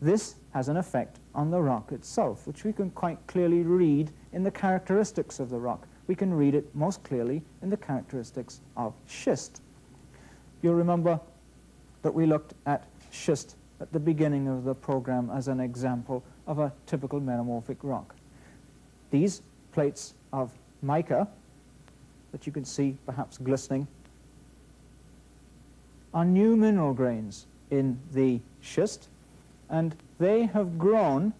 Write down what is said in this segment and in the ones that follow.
this has an effect on the rock itself, which we can quite clearly read in the characteristics of the rock. We can read it most clearly in the characteristics of schist. You'll remember that we looked at schist at the beginning of the program as an example of a typical metamorphic rock. These plates of mica that you can see perhaps glistening are new mineral grains in the schist and they have grown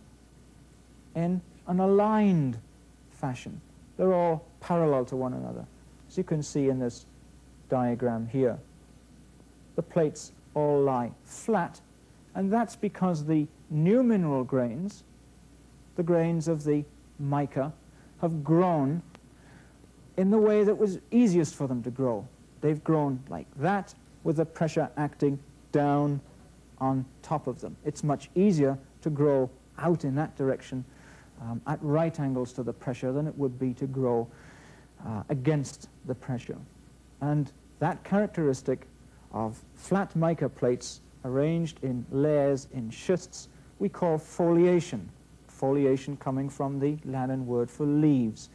in an aligned fashion. They're all parallel to one another. As you can see in this diagram here, the plates all lie flat, and that's because the new mineral grains, the grains of the mica, have grown in the way that was easiest for them to grow. They've grown like that, with the pressure acting down on top of them. It's much easier to grow out in that direction um, at right angles to the pressure than it would be to grow uh, against the pressure. And that characteristic of flat mica plates arranged in layers in schists we call foliation. Foliation coming from the Latin word for leaves.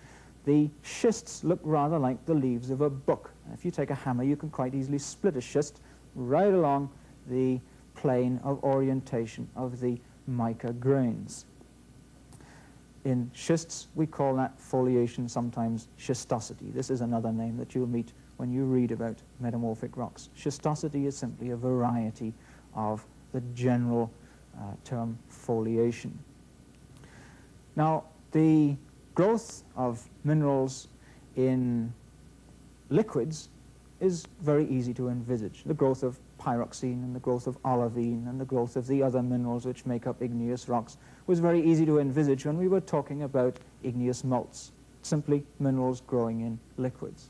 The schists look rather like the leaves of a book. If you take a hammer, you can quite easily split a schist right along the plane of orientation of the mica grains. In schists, we call that foliation sometimes schistosity. This is another name that you'll meet when you read about metamorphic rocks. Schistosity is simply a variety of the general uh, term foliation. Now, the growth of minerals in liquids is very easy to envisage. The growth of pyroxene and the growth of olivine and the growth of the other minerals which make up igneous rocks was very easy to envisage when we were talking about igneous melts, simply minerals growing in liquids.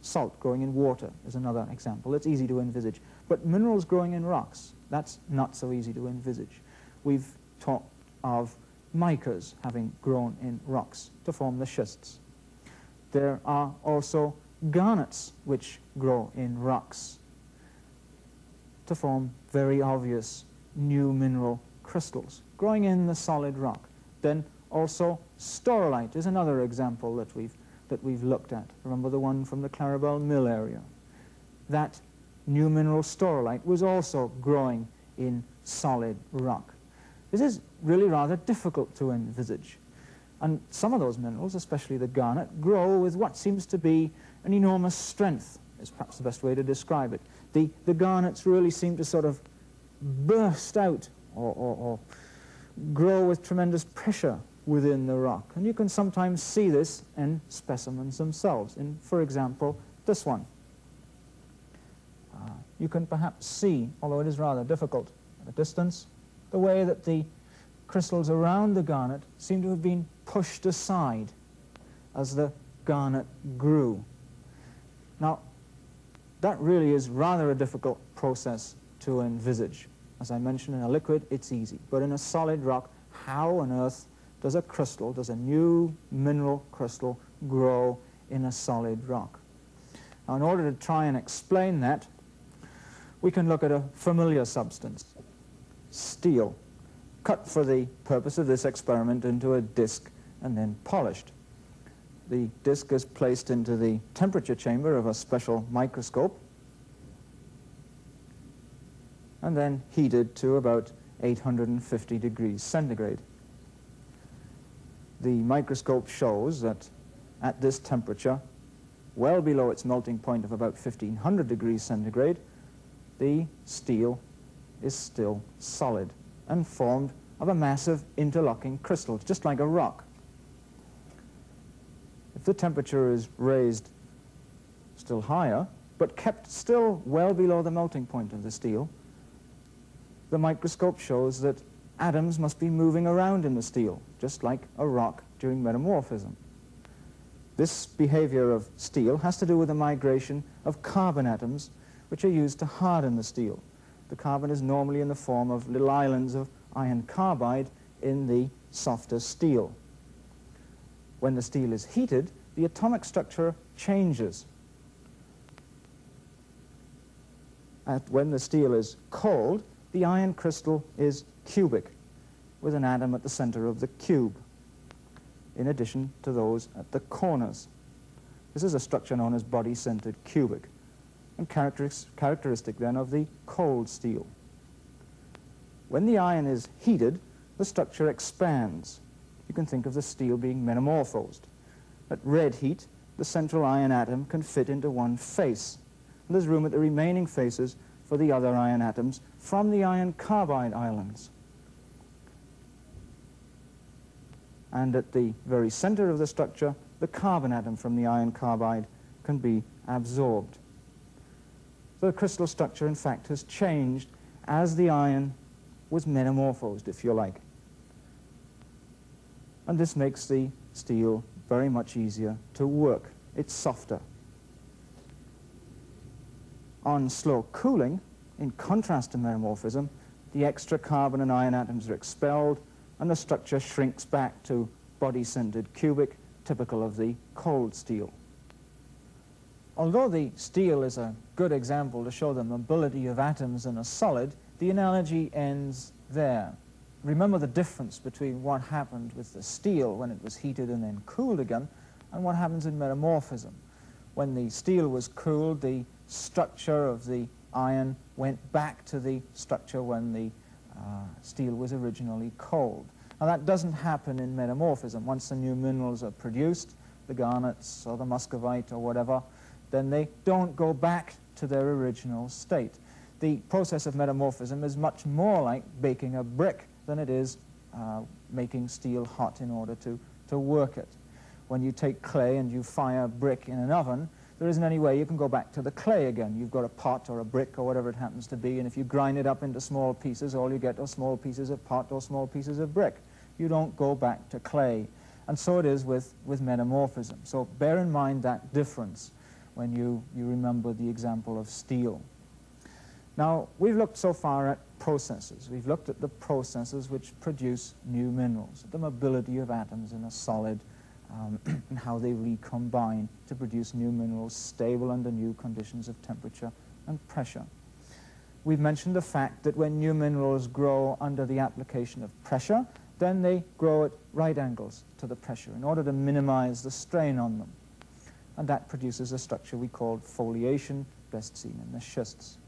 Salt growing in water is another example. It's easy to envisage. But minerals growing in rocks, that's not so easy to envisage. We've talked of micas having grown in rocks to form the schists. There are also garnets which grow in rocks to form very obvious new mineral crystals growing in the solid rock. Then also staurolite is another example that we've, that we've looked at. Remember the one from the Clarabelle Mill area. That new mineral staurolite was also growing in solid rock. This is really rather difficult to envisage. And some of those minerals, especially the garnet, grow with what seems to be an enormous strength, is perhaps the best way to describe it the, the garnets really seem to sort of burst out or, or, or grow with tremendous pressure within the rock. And you can sometimes see this in specimens themselves. In, for example, this one. Uh, you can perhaps see, although it is rather difficult at a distance, the way that the crystals around the garnet seem to have been pushed aside as the garnet grew. Now, that really is rather a difficult process to envisage. As I mentioned, in a liquid, it's easy. But in a solid rock, how on earth does a crystal, does a new mineral crystal grow in a solid rock? Now, in order to try and explain that, we can look at a familiar substance, steel, cut for the purpose of this experiment into a disc and then polished the disc is placed into the temperature chamber of a special microscope and then heated to about 850 degrees centigrade. The microscope shows that at this temperature, well below its melting point of about 1500 degrees centigrade, the steel is still solid and formed of a mass of interlocking crystals, just like a rock. If the temperature is raised still higher, but kept still well below the melting point of the steel, the microscope shows that atoms must be moving around in the steel, just like a rock during metamorphism. This behavior of steel has to do with the migration of carbon atoms, which are used to harden the steel. The carbon is normally in the form of little islands of iron carbide in the softer steel. When the steel is heated, the atomic structure changes. And when the steel is cold, the iron crystal is cubic. with an atom at the center of the cube, in addition to those at the corners. This is a structure known as body-centered cubic, and characteristic then of the cold steel. When the iron is heated, the structure expands. You can think of the steel being metamorphosed. At red heat, the central iron atom can fit into one face. And there's room at the remaining faces for the other iron atoms from the iron carbide islands. And at the very center of the structure, the carbon atom from the iron carbide can be absorbed. So the crystal structure, in fact, has changed as the iron was metamorphosed, if you like. And this makes the steel very much easier to work. It's softer. On slow cooling, in contrast to metamorphism, the extra carbon and iron atoms are expelled and the structure shrinks back to body-centered cubic, typical of the cold steel. Although the steel is a good example to show the mobility of atoms in a solid, the analogy ends there. Remember the difference between what happened with the steel when it was heated and then cooled again and what happens in metamorphism. When the steel was cooled, the structure of the iron went back to the structure when the uh, steel was originally cold. Now that doesn't happen in metamorphism. Once the new minerals are produced, the garnets or the muscovite or whatever, then they don't go back to their original state. The process of metamorphism is much more like baking a brick than it is uh, making steel hot in order to, to work it. When you take clay and you fire brick in an oven, there isn't any way you can go back to the clay again. You've got a pot or a brick or whatever it happens to be, and if you grind it up into small pieces, all you get are small pieces of pot or small pieces of brick. You don't go back to clay. And so it is with, with metamorphism. So bear in mind that difference when you, you remember the example of steel. Now, we've looked so far at processes. We've looked at the processes which produce new minerals, the mobility of atoms in a solid, um, and how they recombine to produce new minerals stable under new conditions of temperature and pressure. We've mentioned the fact that when new minerals grow under the application of pressure, then they grow at right angles to the pressure in order to minimize the strain on them. And that produces a structure we call foliation, best seen in the schists.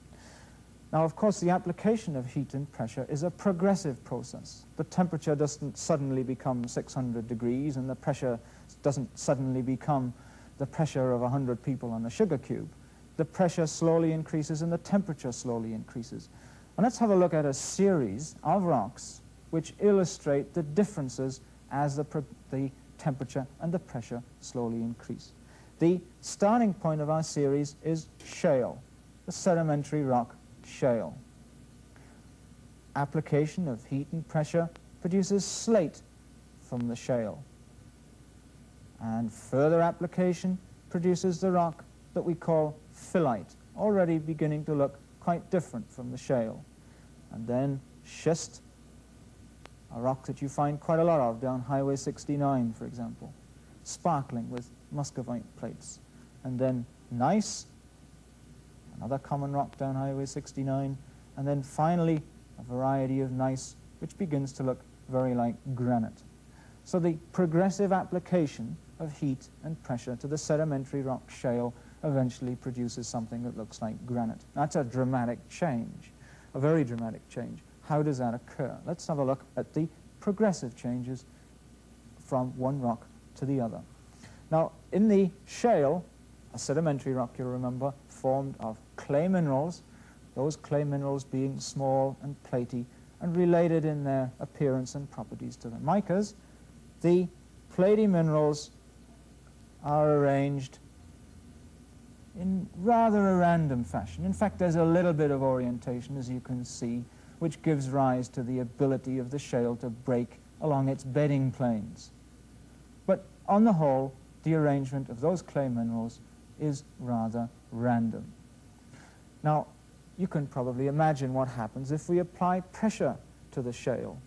Now, of course, the application of heat and pressure is a progressive process. The temperature doesn't suddenly become 600 degrees, and the pressure doesn't suddenly become the pressure of 100 people on a sugar cube. The pressure slowly increases and the temperature slowly increases. And let's have a look at a series of rocks which illustrate the differences as the, the temperature and the pressure slowly increase. The starting point of our series is shale, the sedimentary rock shale. Application of heat and pressure produces slate from the shale. And further application produces the rock that we call phyllite, already beginning to look quite different from the shale. And then schist, a rock that you find quite a lot of down Highway 69, for example, sparkling with muscovite plates. And then gneiss, another common rock down Highway 69, and then finally a variety of gneiss which begins to look very like granite. So the progressive application of heat and pressure to the sedimentary rock shale eventually produces something that looks like granite. That's a dramatic change, a very dramatic change. How does that occur? Let's have a look at the progressive changes from one rock to the other. Now, in the shale, a sedimentary rock, you'll remember, formed of clay minerals, those clay minerals being small and platy and related in their appearance and properties to the micas, the platy minerals are arranged in rather a random fashion. In fact, there's a little bit of orientation, as you can see, which gives rise to the ability of the shale to break along its bedding planes. But on the whole, the arrangement of those clay minerals is rather random. Now, you can probably imagine what happens if we apply pressure to the shale.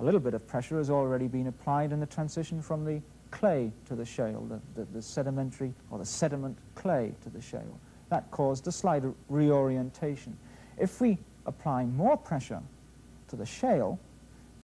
A little bit of pressure has already been applied in the transition from the clay to the shale, the, the, the sedimentary or the sediment clay to the shale. That caused a slight reorientation. If we apply more pressure to the shale,